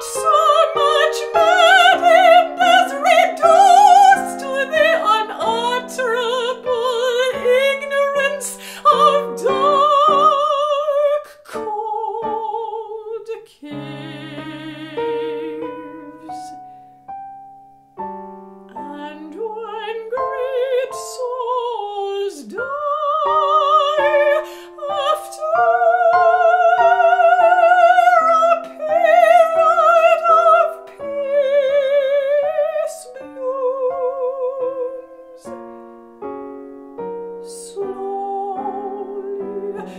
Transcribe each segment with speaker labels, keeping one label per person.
Speaker 1: so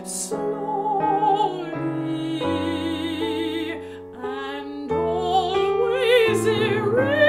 Speaker 1: slowly, and always irregularly,